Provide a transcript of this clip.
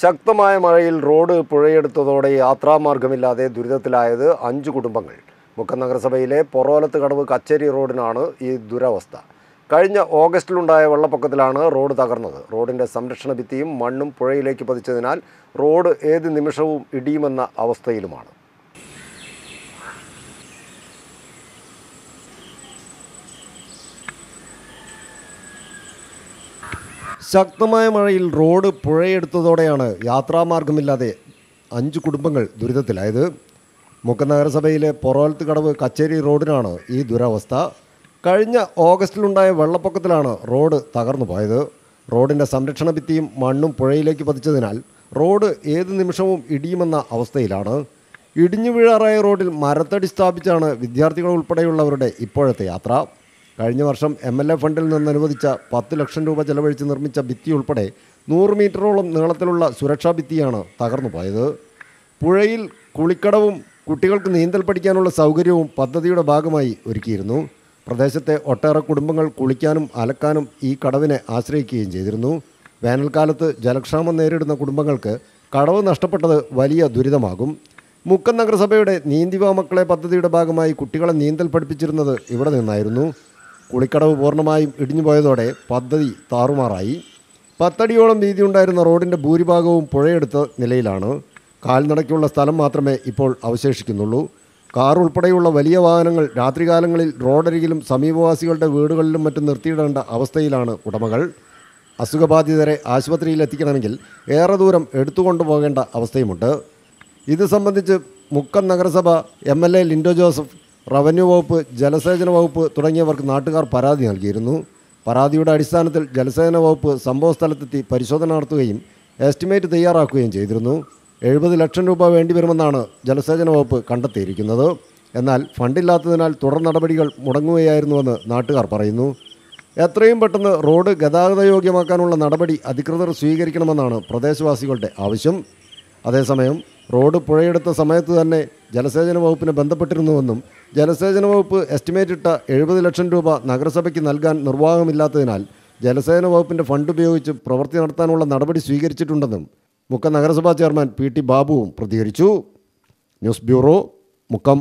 ശക്തമായ മഴയിൽ റോഡ് പുഴയെടുത്തതോടെ യാത്രാമാർഗമില്ലാതെ ദുരിതത്തിലായത് അഞ്ച് കുടുംബങ്ങൾ. മുക്കം നഗരസഭയിലെ പൊറോലത്ത് കടവ് കച്ചേരി റോഡിനാണ് ഈ ദുരവസ്ഥ. കഴിഞ്ഞ ഓഗസ്റ്റിലുണ്ടായ വെള്ളപ്പൊക്കത്തിലാണ് റോഡ് തകർന്നത്. റോഡിന്റെ സംരക്ഷണ ഭിത്തിയും മണ്ണും പുഴയിലേക്ക് പതിച്ചതിനാൽ റോഡ് ഏത് നിമിഷവും ഇടിയുമെന്ന അവസ്ഥയിലുമാണ്. ശക്തമായ മഴയിൽ റോഡ് പുഴയെടുത്തതോടെയാണ് യാത്രാമാർഗമില്ലാതെ അഞ്ച് കുടുംബങ്ങൾ ദുരിതത്തിലായത്. മുക്കം നഗരസഭയിലെ പൊറോലത്ത് കടവ് കച്ചേരി റോഡിനാണ് ഈ ദുരവസ്ഥ. കഴിഞ്ഞ ഓഗസ്റ്റിലുണ്ടായ വെള്ളപ്പൊക്കത്തിലാണ് റോഡ് തകർന്നു പോയത്. റോഡിന്റെ സംരക്ഷണ ഭിത്തിയും മണ്ണും പുഴയിലേക്ക് പതിച്ചതിനാൽ റോഡ് ഏത് നിമിഷവും ഇടിയുമെന്ന അവസ്ഥയിലാണ്. ഇടിഞ്ഞു വീഴാറായ റോഡിൽ മരത്തടി സ്ഥാപിച്ചാണ് വിദ്യാർത്ഥികൾ ഉൾപ്പെടെയുള്ളവരുടെ ഇപ്പോഴത്തെ യാത്ര. കഴിഞ്ഞ വർഷം എം എൽ എ ഫണ്ടിൽ നിന്ന് അനുവദിച്ച പത്ത് ലക്ഷം രൂപ ചെലവഴിച്ച് നിർമ്മിച്ച ഭിത്തി ഉൾപ്പെടെ നൂറ് മീറ്ററോളം നീളത്തിലുള്ള സുരക്ഷാ ഭിത്തിയാണ് തകർന്നു പോയത്. പുഴയിൽ കുളിക്കടവും കുട്ടികൾക്ക് നീന്തൽ പഠിക്കാനുള്ള സൗകര്യവും പദ്ധതിയുടെ ഭാഗമായി ഒരുക്കിയിരുന്നു. പ്രദേശത്തെ ഒട്ടേറെ കുടുംബങ്ങൾ കുളിക്കാനും അലക്കാനും ഈ കടവിനെ ആശ്രയിക്കുകയും ചെയ്തിരുന്നു. വേനൽക്കാലത്ത് ജലക്ഷാമം നേരിടുന്ന കുടുംബങ്ങൾക്ക് കടവ് നഷ്ടപ്പെട്ടത് വലിയ ദുരിതമാകും. മുക്കം നഗരസഭയുടെ നീന്തിവാ മക്കളെ പദ്ധതിയുടെ ഭാഗമായി കുട്ടികളെ നീന്തൽ പഠിപ്പിച്ചിരുന്നത് ഇവിടെ നിന്നായിരുന്നു. കുളിക്കടവ് പൂർണമായും ഇടിഞ്ഞുപോയതോടെ പദ്ധതി താറുമാറായി. പത്തടിയോളം വീതിയുണ്ടായിരുന്ന റോഡിന്റെ ഭൂരിഭാഗവും പുഴയെടുത്ത നിലയിലാണ്. കാൽനടയ്ക്കുള്ള സ്ഥലം മാത്രമേ ഇപ്പോൾ അവശേഷിക്കുന്നുള്ളൂ. കാർ ഉൾപ്പെടെയുള്ള വലിയ വാഹനങ്ങൾ രാത്രികാലങ്ങളിൽ റോഡരികിലും സമീപവാസികളുടെ വീടുകളിലും മറ്റും നിർത്തിയിടേണ്ട അവസ്ഥയിലാണ് ഉടമകൾ. അസുഖബാധിതരെ ആശുപത്രിയിൽ എത്തിക്കണമെങ്കിൽ ഏറെ ദൂരം എടുത്തുകൊണ്ടുപോകേണ്ട അവസ്ഥയുമുണ്ട്. ഇത് സംബന്ധിച്ച് മുക്കം നഗരസഭ M L A Linto Joseph revenue വകുപ്പ് ജലസേചന വകുപ്പ് തുടങ്ങിയവർക്ക് നാട്ടുകാർ പരാതി നൽകിയിരുന്നു. പരാതിയുടെ അടിസ്ഥാനത്തിൽ ജലസേചന വകുപ്പ് സംഭവ സംഭവസ്ഥലത്തെത്തി പരിശോധന നടത്തുകയും എസ്റ്റിമേറ്റ് തയ്യാറാക്കുകയും ചെയ്തിരുന്നു. എഴുപത് ലക്ഷം രൂപ വേണ്ടിവരുമെന്നാണ് ജലസേചന വകുപ്പ് കണ്ടെത്തിയിരിക്കുന്നത്. എന്നാൽ ഫണ്ടില്ലാത്തതിനാൽ തുടർ നടപടികൾ മുടങ്ങുകയായിരുന്നുവെന്ന് നാട്ടുകാർ പറയുന്നു. എത്രയും പെട്ടെന്ന് റോഡ് ഗതാഗതയോഗ്യമാക്കാനുള്ള നടപടി അധികൃതർ സ്വീകരിക്കണമെന്നാണ് പ്രദേശവാസികളുടെ ആവശ്യം. അതേസമയം റോഡ് പുഴയെടുത്ത സമയത്ത് തന്നെ ജലസേചന വകുപ്പിനെ ബന്ധപ്പെട്ടിരുന്നുവെന്നും ജലസേചന വകുപ്പ് എസ്റ്റിമേറ്റ് ഇട്ട എഴുപത് ലക്ഷം രൂപ നഗരസഭയ്ക്ക് നൽകാൻ നിർവാഹമില്ലാത്തതിനാൽ ജലസേചന വകുപ്പിന്റെ ഫണ്ട് ഉപയോഗിച്ച് പ്രവൃത്തി നടത്താനുള്ള നടപടി സ്വീകരിച്ചിട്ടുണ്ടെന്നും മുക്കം നഗരസഭാ ചെയർമാൻ പി ടി ബാബുവും പ്രതികരിച്ചു. News bureau Mukkam.